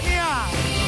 compañía.